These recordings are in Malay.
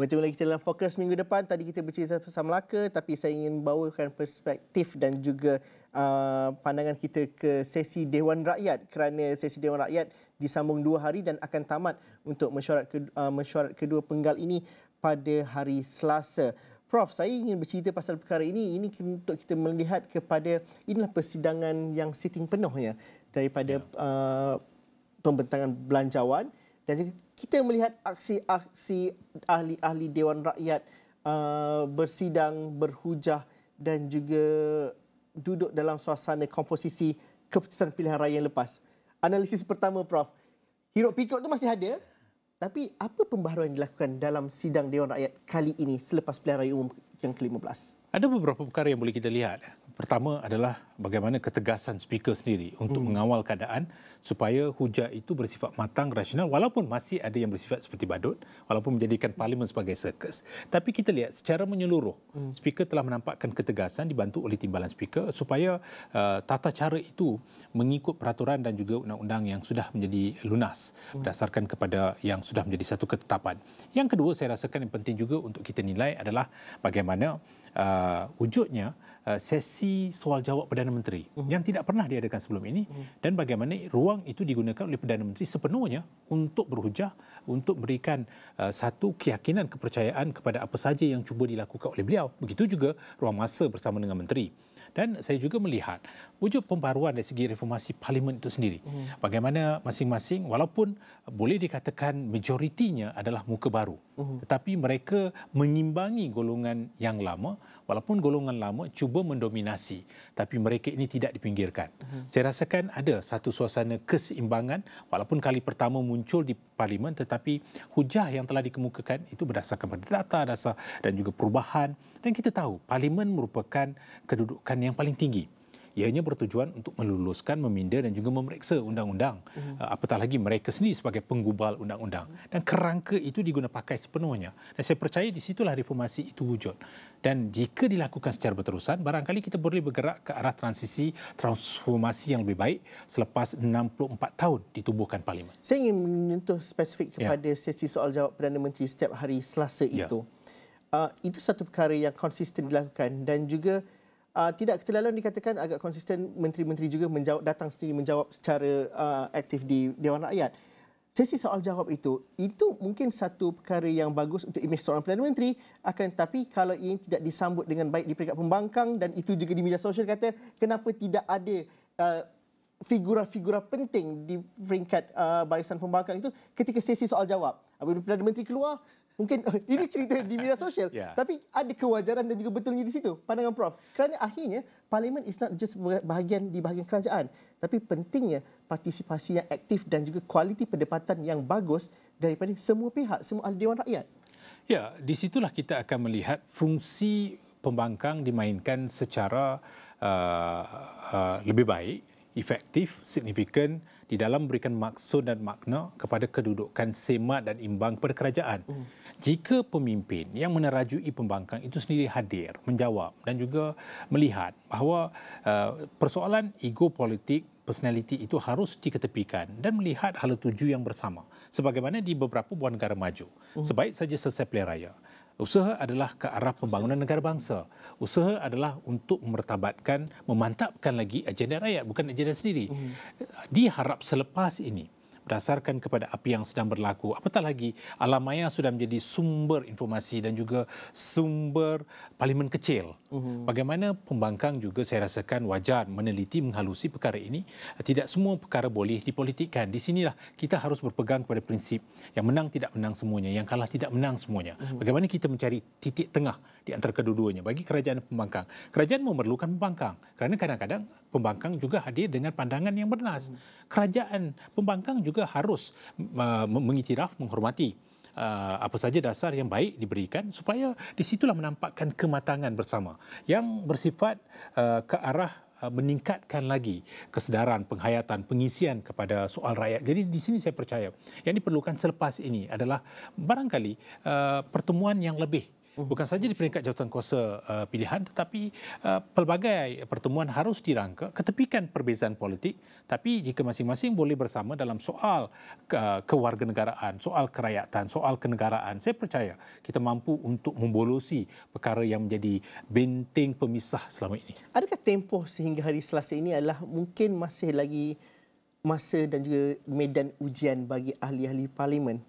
Bertemu lagi kita dalam fokus minggu depan. Tadi kita bercerita pasal Melaka tapi saya ingin bawakan perspektif dan juga uh, pandangan kita ke sesi Dewan Rakyat kerana sesi Dewan Rakyat disambung dua hari dan akan tamat untuk mesyuarat, ke, uh, mesyuarat kedua penggal ini pada hari Selasa. Prof, saya ingin bercerita pasal perkara ini. Ini untuk kita melihat kepada inilah persidangan yang sitting penuhnya daripada ya. uh, pembentangan belanjawan dan juga kita melihat aksi-aksi ahli-ahli Dewan Rakyat uh, bersidang, berhujah dan juga duduk dalam suasana komposisi keputusan pilihan raya yang lepas. Analisis pertama Prof, hiruk pikuk itu masih ada tapi apa pembaharuan yang dilakukan dalam sidang Dewan Rakyat kali ini selepas pilihan raya umum yang ke-15? Ada beberapa perkara yang boleh kita lihat. Pertama adalah bagaimana ketegasan speaker sendiri untuk hmm. mengawal keadaan supaya hujah itu bersifat matang, rasional walaupun masih ada yang bersifat seperti badut, walaupun menjadikan parlimen sebagai sirkus. Tapi kita lihat secara menyeluruh, hmm. speaker telah menampakkan ketegasan dibantu oleh timbalan speaker supaya uh, tata cara itu mengikut peraturan dan juga undang-undang yang sudah menjadi lunas hmm. berdasarkan kepada yang sudah menjadi satu ketetapan. Yang kedua saya rasakan yang penting juga untuk kita nilai adalah bagaimana uh, wujudnya Uh, sesi soal jawab Perdana Menteri uh-huh. yang tidak pernah diadakan sebelum ini uh-huh. dan bagaimana ruang itu digunakan oleh Perdana Menteri sepenuhnya untuk berhujah untuk memberikan uh, satu keyakinan kepercayaan kepada apa saja yang cuba dilakukan oleh beliau begitu juga ruang masa bersama dengan menteri dan saya juga melihat wujud pembaruan dari segi reformasi parlimen itu sendiri. Hmm. Bagaimana masing-masing walaupun boleh dikatakan majoritinya adalah muka baru. Hmm. Tetapi mereka mengimbangi golongan yang lama walaupun golongan lama cuba mendominasi tapi mereka ini tidak dipinggirkan. Uh-huh. Saya rasakan ada satu suasana keseimbangan walaupun kali pertama muncul di parlimen tetapi hujah yang telah dikemukakan itu berdasarkan pada data dasar dan juga perubahan dan kita tahu parlimen merupakan kedudukan yang paling tinggi ianya bertujuan untuk meluluskan, meminda dan juga memeriksa undang-undang. Hmm. Uh, apatah lagi mereka sendiri sebagai penggubal undang-undang. Dan kerangka itu digunakan pakai sepenuhnya. Dan saya percaya di situlah reformasi itu wujud. Dan jika dilakukan secara berterusan, barangkali kita boleh bergerak ke arah transisi transformasi yang lebih baik selepas 64 tahun ditubuhkan Parlimen. Saya ingin menyentuh spesifik ya. kepada ya. sesi soal jawab Perdana Menteri setiap hari Selasa ya. itu. Uh, itu satu perkara yang konsisten dilakukan dan juga uh, tidak keterlaluan dikatakan agak konsisten menteri-menteri juga menjawab datang sendiri menjawab secara uh, aktif di Dewan Rakyat. Sesi soal jawab itu, itu mungkin satu perkara yang bagus untuk imej seorang Perdana Menteri. Akan tapi kalau ini tidak disambut dengan baik di peringkat pembangkang dan itu juga di media sosial kata kenapa tidak ada uh, figura-figura penting di peringkat uh, barisan pembangkang itu ketika sesi soal jawab. Apabila Perdana Menteri keluar, Mungkin ini cerita di media sosial. yeah. Tapi ada kewajaran dan juga betulnya di situ. Pandangan Prof. Kerana akhirnya parlimen is not just bahagian di bahagian kerajaan. Tapi pentingnya partisipasi yang aktif dan juga kualiti perdebatan yang bagus daripada semua pihak, semua ahli Dewan Rakyat. Ya, di situlah kita akan melihat fungsi pembangkang dimainkan secara uh, uh, lebih baik, efektif, signifikan di dalam memberikan maksud dan makna kepada kedudukan semak dan imbang kepada kerajaan. Mm jika pemimpin yang menerajui pembangkang itu sendiri hadir, menjawab dan juga melihat bahawa uh, persoalan ego politik, personality itu harus diketepikan dan melihat hala tuju yang bersama. Sebagaimana di beberapa buah negara maju. Hmm. Sebaik saja selesai pilihan raya. Usaha adalah ke arah pembangunan negara bangsa. Usaha adalah untuk memertabatkan, memantapkan lagi agenda rakyat, bukan agenda sendiri. Hmm. Diharap selepas ini, berdasarkan kepada apa yang sedang berlaku. Apatah lagi alam maya sudah menjadi sumber informasi dan juga sumber parlimen kecil. Uhum. Bagaimana pembangkang juga saya rasakan wajar meneliti menghalusi perkara ini. Tidak semua perkara boleh dipolitikkan. Di sinilah kita harus berpegang kepada prinsip yang menang tidak menang semuanya, yang kalah tidak menang semuanya. Uhum. Bagaimana kita mencari titik tengah di antara kedua-duanya bagi kerajaan dan pembangkang. Kerajaan memerlukan pembangkang kerana kadang-kadang pembangkang juga hadir dengan pandangan yang bernas. Uhum. Kerajaan pembangkang juga juga harus uh, mengiktiraf, menghormati uh, apa saja dasar yang baik diberikan supaya di situlah menampakkan kematangan bersama yang bersifat uh, ke arah uh, meningkatkan lagi kesedaran, penghayatan, pengisian kepada soal rakyat. Jadi di sini saya percaya yang diperlukan selepas ini adalah barangkali uh, pertemuan yang lebih bukan saja di peringkat jawatan kuasa uh, pilihan tetapi uh, pelbagai pertemuan harus dirangka ketepikan perbezaan politik. Tapi jika masing-masing boleh bersama dalam soal uh, kewarganegaraan, soal kerakyatan, soal kenegaraan, saya percaya kita mampu untuk membolosi perkara yang menjadi benteng pemisah selama ini. Adakah tempoh sehingga hari Selasa ini adalah mungkin masih lagi masa dan juga medan ujian bagi ahli-ahli parlimen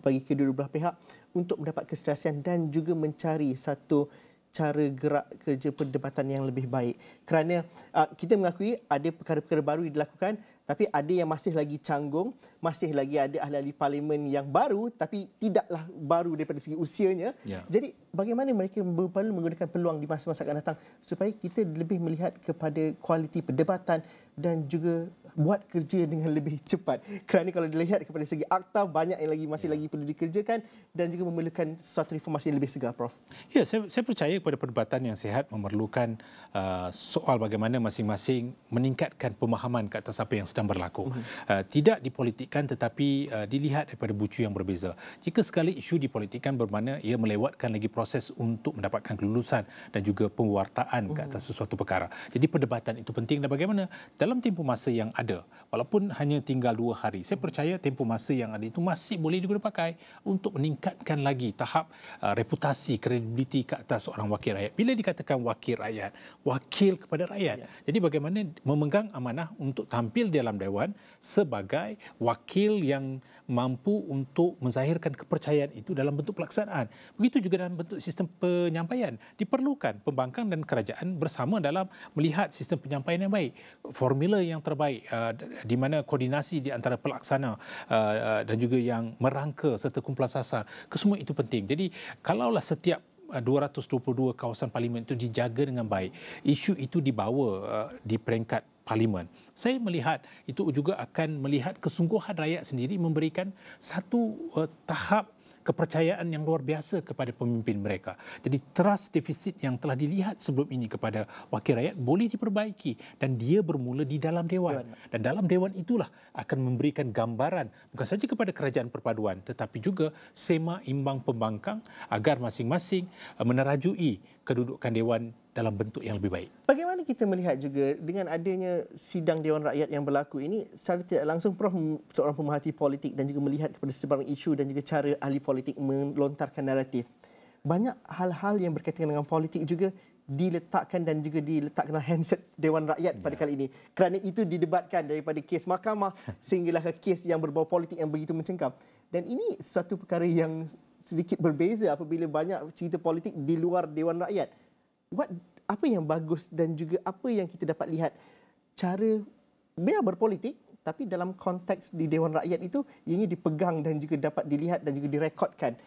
bagi kedua belah pihak untuk mendapat keserasian dan juga mencari satu cara gerak kerja perdebatan yang lebih baik. Kerana uh, kita mengakui ada perkara-perkara baru yang dilakukan tapi ada yang masih lagi canggung, masih lagi ada ahli-ahli parlimen yang baru tapi tidaklah baru daripada segi usianya. Ya. Jadi bagaimana mereka perlu menggunakan peluang di masa-masa akan datang supaya kita lebih melihat kepada kualiti perdebatan dan juga buat kerja dengan lebih cepat. Kerana kalau dilihat kepada segi akta, banyak yang lagi masih lagi perlu dikerjakan dan juga memerlukan suatu informasi yang lebih segar, Prof. Ya, saya, saya percaya kepada perdebatan yang sihat memerlukan uh, soal bagaimana masing-masing meningkatkan pemahaman ke atas apa yang sedang berlaku. Uh-huh. Uh, tidak dipolitikkan tetapi uh, dilihat daripada bucu yang berbeza. Jika sekali isu dipolitikkan bermakna ia melewatkan lagi proses untuk mendapatkan kelulusan dan juga pewartaan uh-huh. ke atas sesuatu perkara. Jadi perdebatan itu penting dan bagaimana dalam tempoh masa yang ada walaupun hanya tinggal dua hari saya percaya tempoh masa yang ada itu masih boleh digunakan pakai untuk meningkatkan lagi tahap uh, reputasi kredibiliti ke atas seorang wakil rakyat bila dikatakan wakil rakyat wakil kepada rakyat ya. jadi bagaimana memegang amanah untuk tampil dalam dewan sebagai wakil yang mampu untuk menzahirkan kepercayaan itu dalam bentuk pelaksanaan. Begitu juga dalam bentuk sistem penyampaian. Diperlukan pembangkang dan kerajaan bersama dalam melihat sistem penyampaian yang baik. Formula yang terbaik uh, di mana koordinasi di antara pelaksana uh, uh, dan juga yang merangka serta kumpulan sasar. Kesemua itu penting. Jadi kalaulah setiap 222 kawasan parlimen itu dijaga dengan baik, isu itu dibawa di peringkat parlimen. Saya melihat itu juga akan melihat kesungguhan rakyat sendiri memberikan satu uh, tahap kepercayaan yang luar biasa kepada pemimpin mereka. Jadi trust deficit yang telah dilihat sebelum ini kepada wakil rakyat boleh diperbaiki dan dia bermula di dalam dewan. Dan dalam dewan itulah akan memberikan gambaran bukan saja kepada kerajaan perpaduan tetapi juga sema imbang pembangkang agar masing-masing uh, menerajui kedudukan dewan dalam bentuk yang lebih baik. Bagaimana kita melihat juga dengan adanya sidang Dewan Rakyat yang berlaku ini secara tidak langsung Prof seorang pemerhati politik dan juga melihat kepada sebarang isu dan juga cara ahli politik melontarkan naratif. Banyak hal-hal yang berkaitan dengan politik juga diletakkan dan juga diletakkan dalam handset Dewan Rakyat pada ya. kali ini. Kerana itu didebatkan daripada kes mahkamah sehinggalah ke kes yang berbau politik yang begitu mencengkam. Dan ini satu perkara yang sedikit berbeza apabila banyak cerita politik di luar Dewan Rakyat. What apa yang bagus dan juga apa yang kita dapat lihat? Cara biar berpolitik tapi dalam konteks di Dewan Rakyat itu ianya dipegang dan juga dapat dilihat dan juga direkodkan.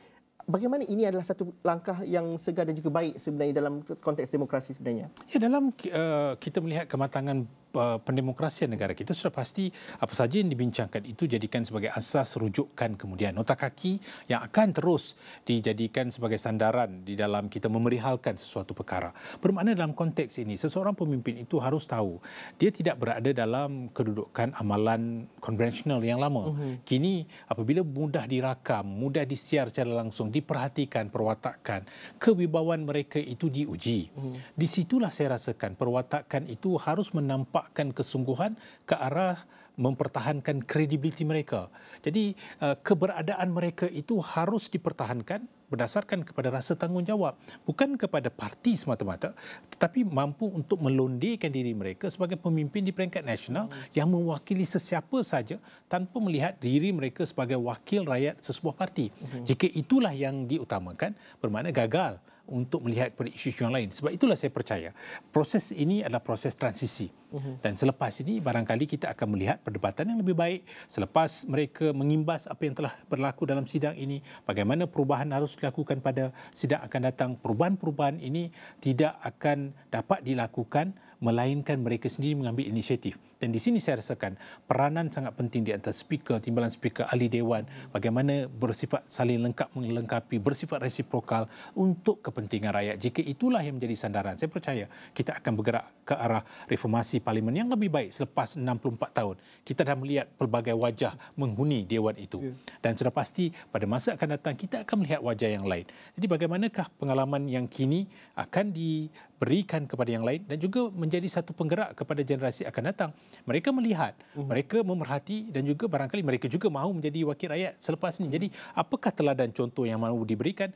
Bagaimana ini adalah satu langkah yang segar dan juga baik sebenarnya dalam konteks demokrasi sebenarnya? Ya dalam uh, kita melihat kematangan pendemokrasian negara kita sudah pasti apa saja yang dibincangkan itu jadikan sebagai asas rujukan kemudian nota kaki yang akan terus dijadikan sebagai sandaran di dalam kita memerihalkan sesuatu perkara. Bermakna dalam konteks ini seseorang pemimpin itu harus tahu dia tidak berada dalam kedudukan amalan konvensional yang lama. Uh-huh. Kini apabila mudah dirakam, mudah disiar secara langsung, diperhatikan perwatakan, kewibawaan mereka itu diuji. Uh-huh. Di situlah saya rasakan perwatakan itu harus menampak menampakkan kesungguhan ke arah mempertahankan kredibiliti mereka. Jadi uh, keberadaan mereka itu harus dipertahankan berdasarkan kepada rasa tanggungjawab bukan kepada parti semata-mata tetapi mampu untuk melondekan diri mereka sebagai pemimpin di peringkat nasional yang mewakili sesiapa saja tanpa melihat diri mereka sebagai wakil rakyat sesebuah parti. Mhm. Jika itulah yang diutamakan bermakna gagal untuk melihat pada isu-isu yang lain. Sebab itulah saya percaya proses ini adalah proses transisi. Mhm. Dan selepas ini barangkali kita akan melihat perdebatan yang lebih baik selepas mereka mengimbas apa yang telah berlaku dalam sidang ini, bagaimana perubahan harus dilakukan pada sidang akan datang. Perubahan-perubahan ini tidak akan dapat dilakukan melainkan mereka sendiri mengambil inisiatif. Dan di sini saya rasakan peranan sangat penting di antara speaker, timbalan speaker, ahli dewan, bagaimana bersifat saling lengkap melengkapi, bersifat resiprokal untuk kepentingan rakyat. Jika itulah yang menjadi sandaran, saya percaya kita akan bergerak ke arah reformasi parlimen yang lebih baik selepas 64 tahun. Kita dah melihat pelbagai wajah menghuni dewan itu. Ya. Dan sudah pasti pada masa akan datang kita akan melihat wajah yang lain. Jadi bagaimanakah pengalaman yang kini akan diberikan kepada yang lain dan juga menjadi satu penggerak kepada generasi akan datang mereka melihat, uh-huh. mereka memerhati dan juga barangkali mereka juga mahu menjadi wakil rakyat selepas ini. Jadi, apakah teladan contoh yang mahu diberikan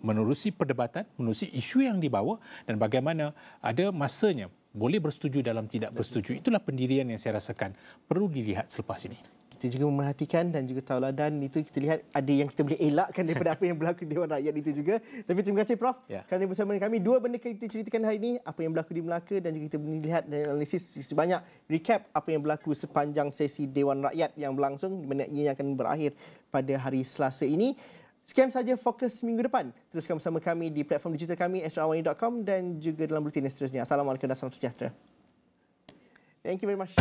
menerusi perdebatan, menerusi isu yang dibawa dan bagaimana ada masanya boleh bersetuju dalam tidak bersetuju. Itulah pendirian yang saya rasakan perlu dilihat selepas ini kita juga memerhatikan dan juga tauladan itu kita lihat ada yang kita boleh elakkan daripada apa yang berlaku di Dewan Rakyat itu juga. Tapi terima kasih Prof ya. kerana bersama dengan kami. Dua benda kita ceritakan hari ini, apa yang berlaku di Melaka dan juga kita melihat dan analisis sebanyak recap apa yang berlaku sepanjang sesi Dewan Rakyat yang berlangsung di mana ia akan berakhir pada hari Selasa ini. Sekian saja fokus minggu depan. Teruskan bersama kami di platform digital kami astrawani.com dan juga dalam bulletin seterusnya. Assalamualaikum dan salam sejahtera. Thank you very much.